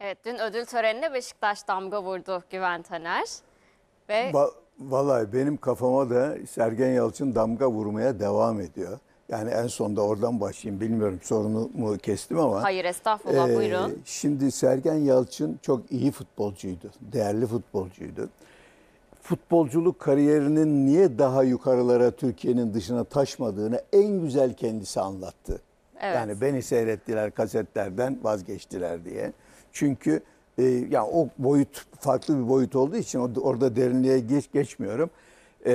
Evet dün ödül törenine Beşiktaş damga vurdu Güven Taner. Ve Va- Vallahi benim kafama da Sergen Yalçın damga vurmaya devam ediyor. Yani en sonda oradan başlayayım. Bilmiyorum sorunumu kestim ama. hayır estağfurullah Ee, buyurun. Şimdi Sergen Yalçın çok iyi futbolcuydu. Değerli futbolcuydu. Futbolculuk kariyerinin niye daha yukarılara Türkiye'nin dışına taşmadığını en güzel kendisi anlattı. Evet. Yani beni seyrettiler kasetlerden vazgeçtiler diye. Çünkü e, ya o boyut farklı bir boyut olduğu için orada, derinliğe geç geçmiyorum. E,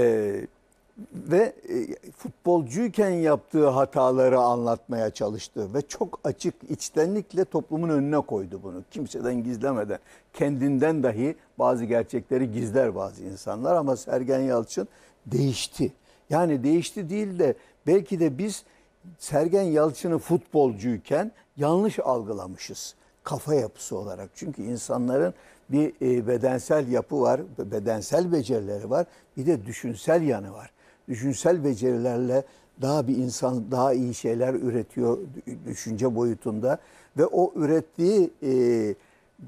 ve e, futbolcuyken yaptığı hataları anlatmaya çalıştı ve çok açık içtenlikle toplumun önüne koydu bunu. Kimseden gizlemeden, kendinden dahi bazı gerçekleri gizler bazı insanlar ama Sergen Yalçın değişti. Yani değişti değil de belki de biz Sergen Yalçın'ı futbolcuyken yanlış algılamışız kafa yapısı olarak. Çünkü insanların bir e, bedensel yapı var, bedensel becerileri var, bir de düşünsel yanı var. Düşünsel becerilerle daha bir insan daha iyi şeyler üretiyor düşünce boyutunda ve o ürettiği e,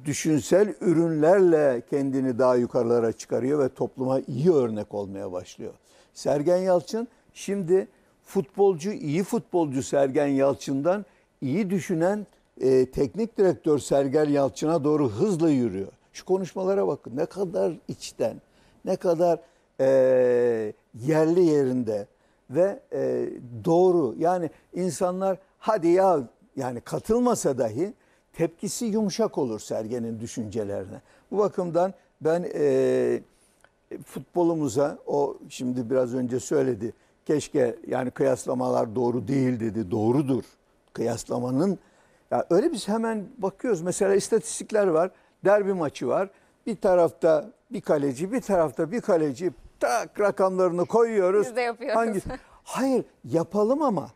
düşünsel ürünlerle kendini daha yukarılara çıkarıyor ve topluma iyi örnek olmaya başlıyor. Sergen Yalçın şimdi futbolcu, iyi futbolcu Sergen Yalçın'dan iyi düşünen e, teknik direktör Sergen Yalçın'a doğru hızla yürüyor. Şu konuşmalara bakın ne kadar içten, ne kadar e, yerli yerinde ve e, doğru. Yani insanlar hadi ya yani katılmasa dahi tepkisi yumuşak olur Sergen'in düşüncelerine. Bu bakımdan ben e, futbolumuza o şimdi biraz önce söyledi. Keşke yani kıyaslamalar doğru değil dedi. Doğrudur. Kıyaslamanın ya öyle biz hemen bakıyoruz. Mesela istatistikler var. Derbi maçı var. Bir tarafta bir kaleci, bir tarafta bir kaleci. Tak rakamlarını koyuyoruz. Biz de yapıyoruz. Hayır, yapalım ama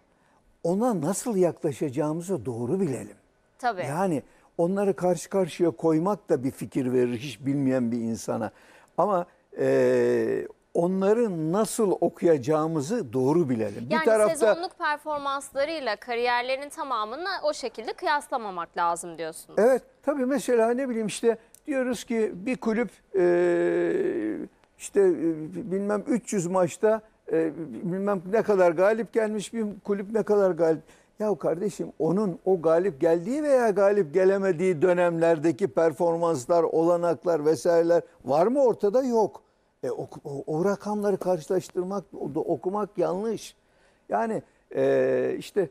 ona nasıl yaklaşacağımızı doğru bilelim. Tabii. Yani onları karşı karşıya koymak da bir fikir verir hiç bilmeyen bir insana. Ama e, onları nasıl okuyacağımızı doğru bilelim. Yani bir tarafta sezonluk performanslarıyla kariyerlerinin tamamını o şekilde kıyaslamamak lazım diyorsunuz. Evet tabii mesela ne bileyim işte diyoruz ki bir kulüp e, işte e, bilmem 300 maçta e, bilmem ne kadar galip gelmiş bir kulüp ne kadar galip. Ya kardeşim onun o galip geldiği veya galip gelemediği dönemlerdeki performanslar, olanaklar vesaireler var mı ortada? Yok. E, o, o, o rakamları karşılaştırmak, okumak yanlış. Yani e, işte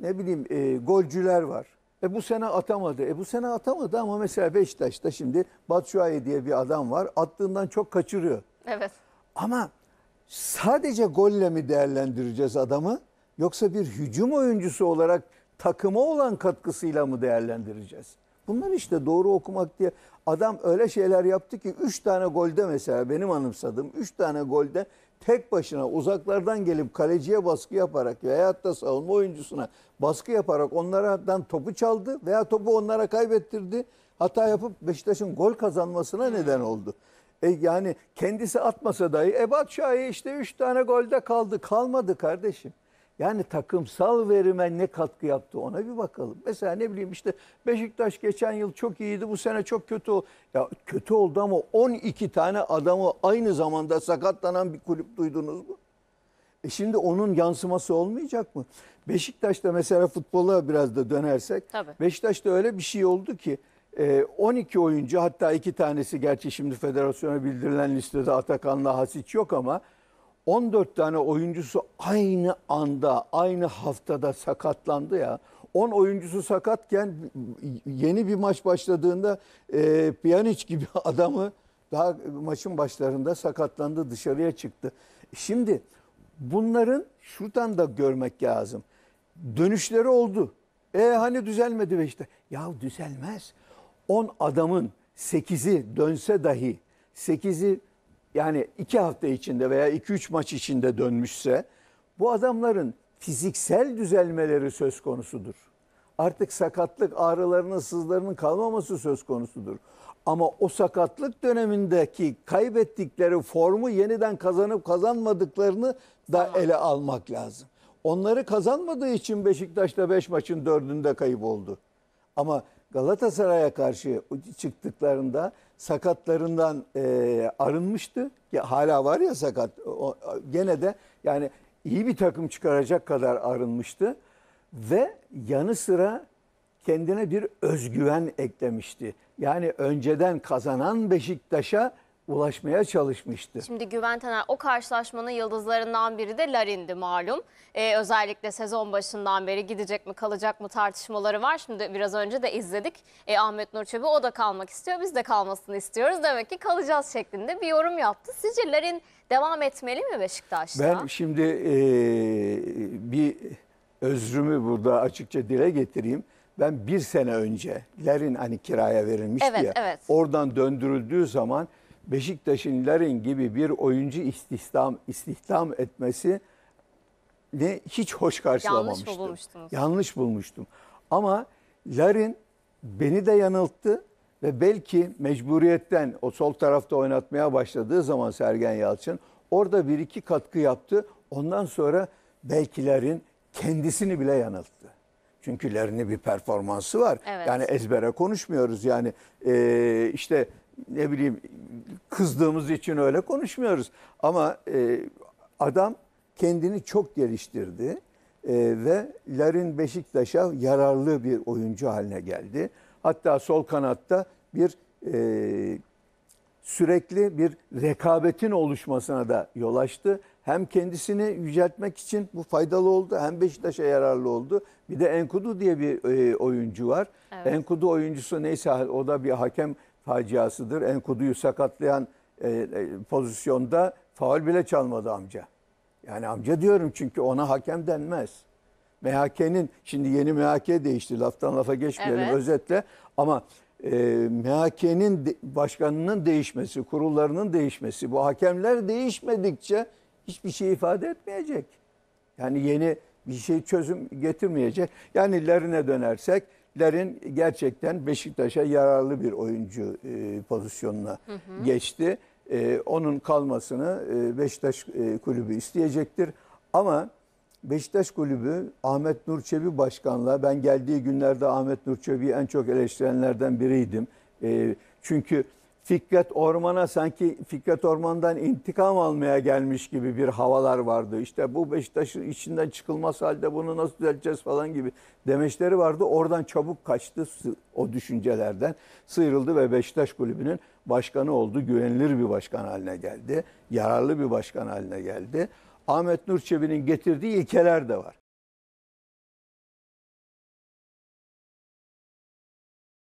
ne bileyim e, golcüler var. E bu sene atamadı. E bu sene atamadı ama mesela Beşiktaş'ta şimdi Batshuayi diye bir adam var. Attığından çok kaçırıyor. Evet. Ama sadece golle mi değerlendireceğiz adamı? Yoksa bir hücum oyuncusu olarak takıma olan katkısıyla mı değerlendireceğiz? Bunlar işte doğru okumak diye. Adam öyle şeyler yaptı ki 3 tane golde mesela benim anımsadığım 3 tane golde tek başına uzaklardan gelip kaleciye baskı yaparak veyahut da savunma oyuncusuna baskı yaparak onlardan topu çaldı veya topu onlara kaybettirdi. Hata yapıp Beşiktaş'ın gol kazanmasına neden oldu. E yani kendisi atmasa dahi Ebat Şahin işte 3 tane golde kaldı. Kalmadı kardeşim. Yani takımsal verime ne katkı yaptı ona bir bakalım. Mesela ne bileyim işte Beşiktaş geçen yıl çok iyiydi bu sene çok kötü oldu. Ya kötü oldu ama 12 tane adamı aynı zamanda sakatlanan bir kulüp duydunuz mu? E şimdi onun yansıması olmayacak mı? Beşiktaş'ta mesela futbola biraz da dönersek. Tabii. Beşiktaş'ta öyle bir şey oldu ki e, 12 oyuncu hatta iki tanesi gerçi şimdi federasyona bildirilen listede Atakan'la Hasic yok ama 14 tane oyuncusu aynı anda aynı haftada sakatlandı ya. 10 oyuncusu sakatken yeni bir maç başladığında e, Pjanic gibi adamı daha maçın başlarında sakatlandı dışarıya çıktı. Şimdi bunların şuradan da görmek lazım. Dönüşleri oldu. E hani düzelmedi ve işte. Ya düzelmez. 10 adamın 8'i dönse dahi 8'i yani 2 hafta içinde veya 2-3 maç içinde dönmüşse bu adamların fiziksel düzelmeleri söz konusudur. Artık sakatlık ağrılarının sızlarının kalmaması söz konusudur. Ama o sakatlık dönemindeki kaybettikleri formu yeniden kazanıp kazanmadıklarını da ele almak lazım. Onları kazanmadığı için Beşiktaş'ta 5 maçın 4'ünde kayıp oldu. Ama Galatasaray'a karşı çıktıklarında sakatlarından e, arınmıştı. Ya, hala var ya sakat. O, gene de yani iyi bir takım çıkaracak kadar arınmıştı. Ve yanı sıra kendine bir özgüven eklemişti. Yani önceden kazanan Beşiktaş'a ulaşmaya çalışmıştı. Şimdi Güven Taner o karşılaşmanın yıldızlarından biri de Larin'di malum. Ee, özellikle sezon başından beri gidecek mi kalacak mı tartışmaları var. Şimdi biraz önce de izledik. Ee, Ahmet Nur Çebi o da kalmak istiyor biz de kalmasını istiyoruz. Demek ki kalacağız şeklinde bir yorum yaptı. Sizce Larin devam etmeli mi Beşiktaş'ta? Ben şimdi e, bir özrümü burada açıkça dile getireyim. Ben bir sene önce Larin hani kiraya verilmişti Evet, ya. evet. Oradan döndürüldüğü zaman Beşiktaş'ın Larin gibi bir oyuncu istihdam istihdam etmesi ne hiç hoş karşılamamıştım. bulmuştunuz? Yanlış bulmuştum. Ama Larin beni de yanılttı ve belki mecburiyetten o sol tarafta oynatmaya başladığı zaman Sergen Yalçın orada bir iki katkı yaptı. Ondan sonra belki Larin kendisini bile yanılttı. Çünkü Larin'in bir performansı var. Evet. Yani ezbere konuşmuyoruz. Yani e, işte ne bileyim kızdığımız için öyle konuşmuyoruz. Ama e, adam kendini çok geliştirdi e, ve Larin Beşiktaş'a yararlı bir oyuncu haline geldi. Hatta sol kanatta bir e, sürekli bir rekabetin oluşmasına da yol açtı. Hem kendisini yüceltmek için bu faydalı oldu hem Beşiktaş'a yararlı oldu. Bir de Enkudu diye bir e, oyuncu var. Evet. Enkudu oyuncusu neyse o da bir hakem faciasıdır. Enkudu'yu sakatlayan e, e, pozisyonda faul bile çalmadı amca. Yani amca diyorum çünkü ona hakem denmez. MHK'nin şimdi yeni MHK değişti laftan lafa geçmeyelim Evet. özetle ama e, MHK'nin de- başkanının değişmesi, kurullarının değişmesi bu hakemler değişmedikçe hiçbir şey ifade etmeyecek. Yani yeni bir şey çözüm getirmeyecek. Yani Larin'e dönersek Larin gerçekten Beşiktaş'a yararlı bir oyuncu e, pozisyonuna geçti. E, onun kalmasını e, Beşiktaş e, kulübü isteyecektir. Ama Beşiktaş kulübü Ahmet Nur Çebi başkanla ben geldiği günlerde Ahmet Nur Çebi'yi en çok eleştirenlerden biriydim. E, çünkü Fikret Orman'a sanki Fikret Orman'dan intikam almaya gelmiş gibi bir havalar vardı. İşte bu Beşiktaş'ın içinden çıkılmaz halde bunu nasıl düzelteceğiz falan gibi demeçleri vardı. Oradan çabuk kaçtı o düşüncelerden. Sıyrıldı ve Beşiktaş kulübünün başkanı oldu. Güvenilir bir başkan haline geldi. Yararlı bir başkan haline geldi. Ahmet Nur Çebi'nin getirdiği ilkeler de var.